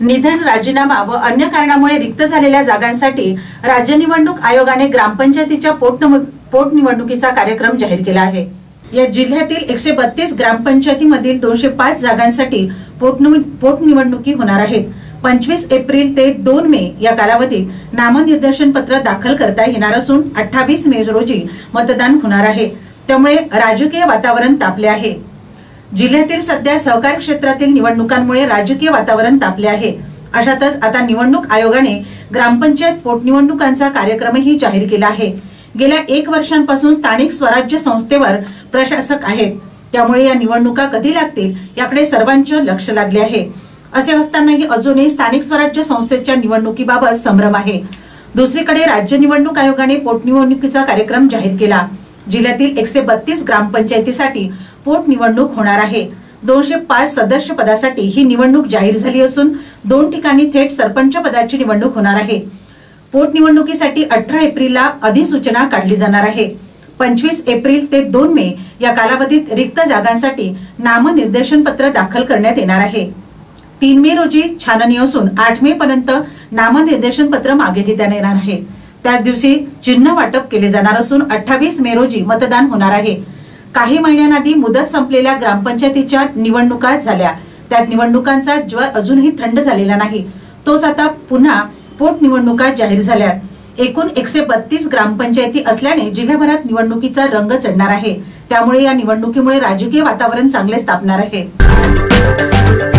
निधन राजीनामा व अन्य कारणामुळे रिक्त झालेल्या जागांसाठी राज्य निवडणूक आयोगाने ग्रामपंचायतीच्या पोटनिवडणुकीचा कार्यक्रम जाहीर केला आहे. या जिल्ह्यातील एकशे बत्तीस ग्रामपंचायतीमधील दोनशे पाच जागांसाठी पोटनिवडणुकी होणार आहेत. पंचवीस एप्रिल ते दोन मे या कालावधीत नामनिर्देशन पत्र दाखल करता येणार असून अठ्ठावीस मे रोजी मतदान होणार आहे. त्यामुळे राजकीय वातावरण तापले आहे. जिल्ह्यातील सध्या सहकार क्षेत्रातील निवडणुकांमुळे राजकीय वातावरण तापले आहे. अशातच आता निवडणूक आयोगाने ग्रामपंचायत पोटनिवडणुकांचा कार्यक्रमही जाहीर केला आहे. गेल्या एक वर्षांपासून स्थानिक स्वराज्य संस्थेवर प्रशासक आहेत. त्यामुळे या निवडणुका कधी लागतील याकडे सर्वांचे लक्ष लागले आहे. असे असतानाही अजूनही स्थानिक स्वराज्य संस्थेच्या निवडणुकीबाबत संभ्रम आहे. दुसरीकडे राज्य निवडणूक आयोगाने पोटनिवडणुकीचा कार्यक्रम जाहीर केला. जिल्ह्यातील एकशे बत्तीस ग्रामपंचायतीसाठी पोटनिवडणूक होणार आहे. दोनशे पाच सदस्य पदासाठी ही निवडणूक जाहीर झाली असून दोन ठिकाणी थेट सरपंच पदाची निवडणूक होणार आहे. पोटनिवडणुकीसाठी अठरा एप्रिलला अधिसूचना काढली जाणार आहे. पंचवीस एप्रिल ते दोन मे या कालावधीत रिक्त जागांसाठी नामनिर्देशन पत्र दाखल करण्यात येणार आहे. तीन मे रोजी छाननी असून आठ मे पर्यंत नामनिर्देशन पत्र मागे घेण्यात येणार आहे. त्याच दिवशी चिन्ह वाटप केले जाणार असून अठ्ठावीस मे रोजी मतदान होणार आहे. काही महिन्यांआधी मुदत संपलेल्या ग्रामपंचायतीच्या निवडणुका झाल्या. त्यात निवडणुकांचा ज्वर अजूनही थंड झालेला नाही. तोच आता पुन्हा पोटनिवडणुका जाहीर झाल्यात. एकूण एकशे बत्तीस ग्रामपंचायती असल्याने जिल्ह्याभरात निवडणुकीचा रंग चढणार आहे. त्यामुळे या निवडणुकीमुळे राजकीय वातावरण चांगलेच तापणार आहे.